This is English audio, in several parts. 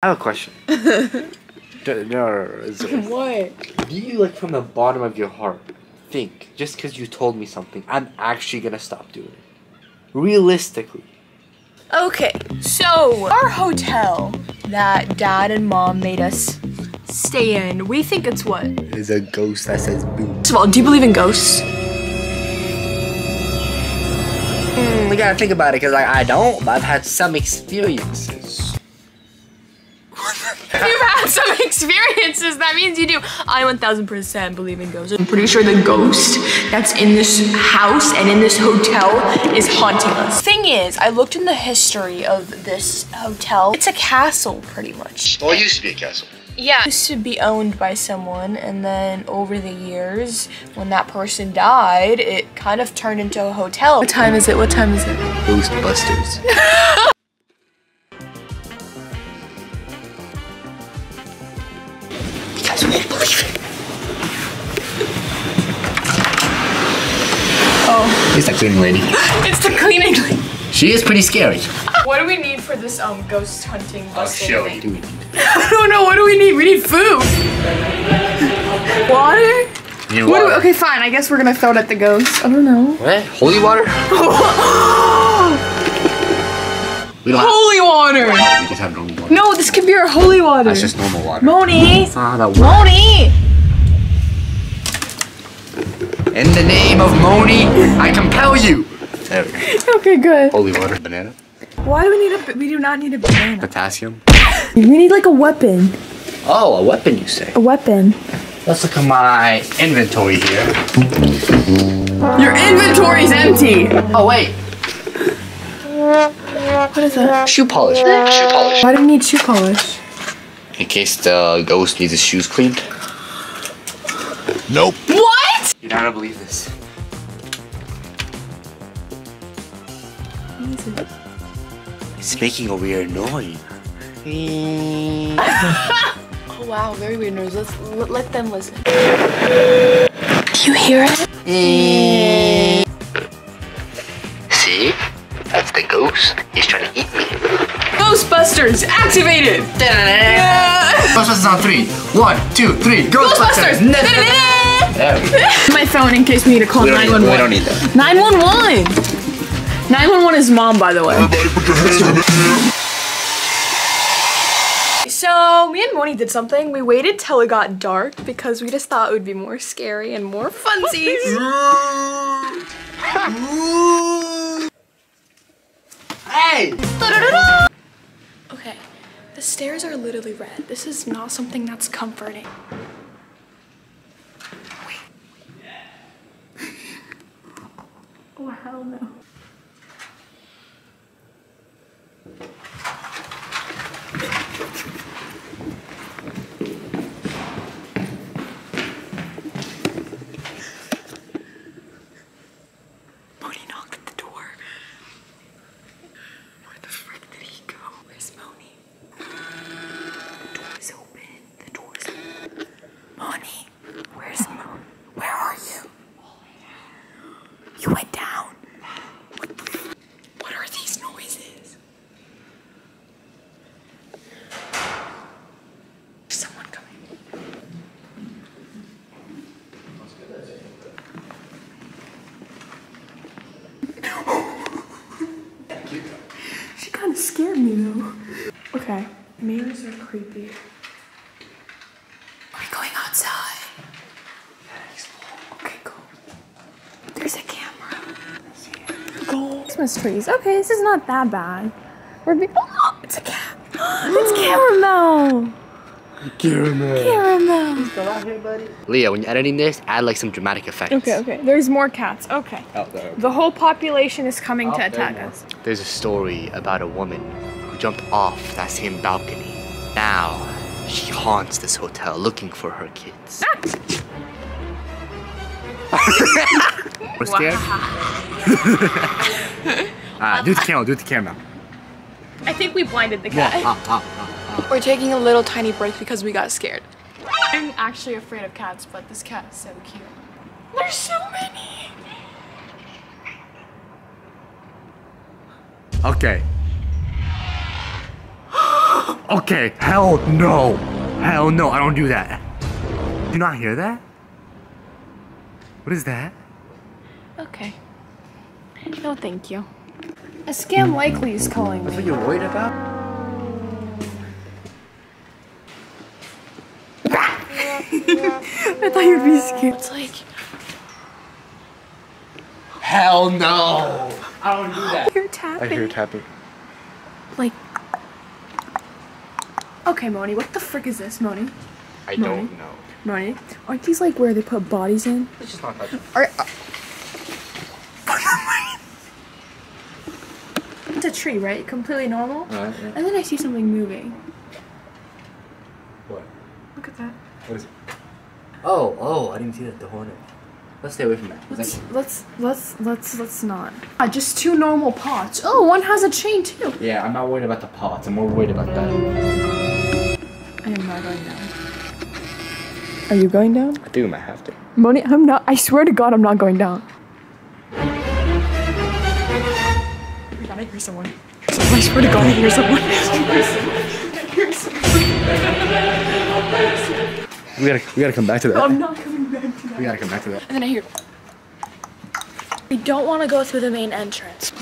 I have a question. no, no, is it- What? do you like from the bottom of your heart think just because you told me something, I'm actually gonna stop doing it? Realistically. Okay, so our hotel that dad and mom made us stay in, we think it's what? There's a ghost that says boom. First of all, do you believe in ghosts? Hmm, we gotta think about it because like, I don't, but I've had some experiences. If you've had some experiences, that means you do. I 1000% believe in ghosts. I'm pretty sure the ghost that's in this house and in this hotel is haunting us. Thing is, I looked in the history of this hotel. It's a castle, pretty much. Well, it used to be a castle. Yeah. It used to be owned by someone, and then over the years, when that person died, it kind of turned into a hotel. What time is it? What time is it? Ghostbusters. won't believe it. Oh, It's the cleaning lady. it's the cleaning lady. She is pretty scary. What do we need for this um ghost hunting busting thing? you. I don't know. What do we need? We need food. Water? You What we, okay, fine. I guess we're gonna throw it at the ghost. I don't know. What? Holy water? We don't have. holy water. We just have normal water. No, this could be our holy water. That's just normal water. Mony. How that works. Mony. In the name of Mony, I compel you. There we go. Okay, good. Holy water. Banana. Why do we need a? We do not need a banana. Potassium. We need like a weapon. Oh, a weapon, you say? A weapon. Let's look at my inventory here. Your inventory's empty. Oh, wait. What is that? Shoe polish. Shoe polish. Why do we need shoe polish? In case the ghost needs his shoes cleaned. Nope. What? You're not gonna believe this. It's making a weird noise. Oh wow, very weird noise. Let's let, let them listen. Do you hear it? Mm. See? That's the ghost. He's trying to eat me. Ghostbusters activated. Ghostbusters on three. One, two, three. Ghostbusters. There. My phone in case we need to call We don't, need, 911. we don't need that. 911. 911 is mom, by the way. Everybody put your hands in the air. So me and Mony did something. We waited till it got dark because we just thought it would be more scary and more funsies. Hey! okay, the stairs are literally red. This is not something that's comforting. Oh hell no. Mony knocked at the door. Where the frick did he go? Where's Mony? The door is open. The door is open. Mony, where's Mony? Where are you? You went down. What, are these noises? Is someone coming? She kind of scared me though. Okay, mirrors are creepy. Are we going outside? Okay, go. There's a camera. Go. Christmas trees. Okay, this is not that bad. We're be- oh, it's a cat. it's caramel. Caramel. Caramel. Lia, when you're editing this, add like some dramatic effects. Okay, okay. There's more cats. Okay. Out there. The whole population is coming to Oh, attack there us. There's a story about a woman who jumped off that same balcony. Now, she haunts this hotel looking for her kids. Ah! We're scared? ah, do the camera, do the camera. I think we blinded the Yeah, cat. ah, ah, ah. We're taking a little tiny break because we got scared. I'm actually afraid of cats, but this cat is so cute. There's so many. Okay. Okay, hell no. Hell no, I don't do that. Do you not hear that? What is that? Okay. No, thank you. A scam likely is calling me. you're you worried about? I thought you'd be scared. It's like Hell no. I don't do that. you're tapping. I hear tapping. like. Okay, Mony, what the frick is this, Mony? I No. don't know. Mony, aren't these like where they put bodies in? It's just not that. Are, uh, it's a tree, right? Completely normal. Alright, yeah. And then I see something moving. What? Look at that. What is it? Oh, oh, I didn't see that. The hornet. Let's stay away from that. Let's let's let's let's let's not. Ah, just two normal pots. Oh, one has a chain too. Yeah, I'm not worried about the pots. I'm more worried about that. I am not going down. Are you going down? I think we might have to. Mony, I'm not. I swear to God, I'm not going down. We gotta hear someone. I swear to God, I hear someone. We gotta, we gotta come back to that. I'm not coming back to that. We gotta come back to that. And then I hear. We don't want to go through the main entrance.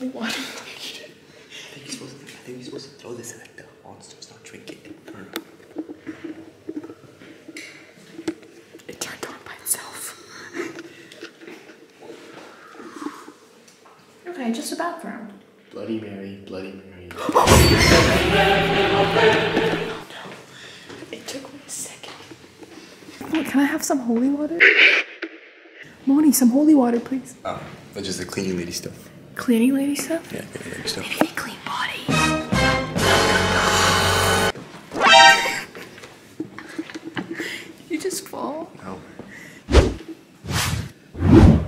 The holy water. I think you're supposed to, I think you're supposed to throw this at the monsters, not drink it. Burn. It turned on by itself. Okay, just a background. Bloody Mary, Bloody Mary. Oh, it took me a second. Wait, can I have some holy water? Mony, some holy water, please. Oh, that's just the cleaning lady stuff. Cleaning lady stuff? Yeah, cleaning lady stuff. Any clean body. you just fall? No.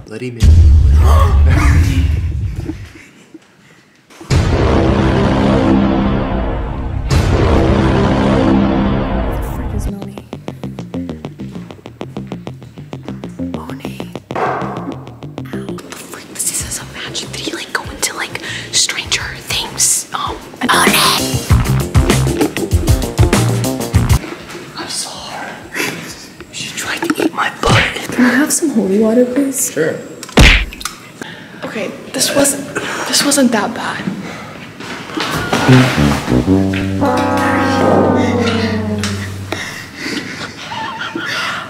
Bloody. What my butt. Can I have some holy water, please? Sure. Okay, this wasn't this wasn't that bad.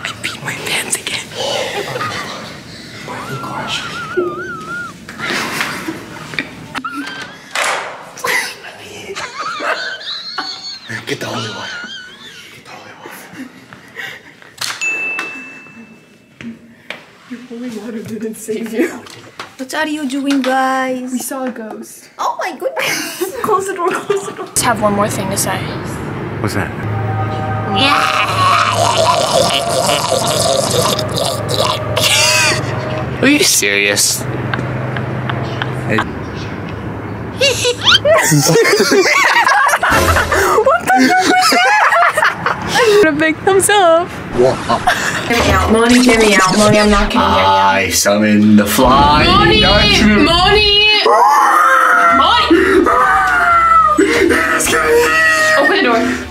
I beat my pants again. Get the holy water. Get the holy water. Holy water save you. What are you doing, guys? We saw a ghost. Oh my goodness! Close the door, close the door. Just have one more thing to say. What's that? Are you serious? Hey. What the hell? A big thumbs up. What? Hear me out, Mony. Hear me out, Mony. I'm not kidding. Hear me out. I summon the fly. Mony! Dutchman. Mony! Mony! Open the door.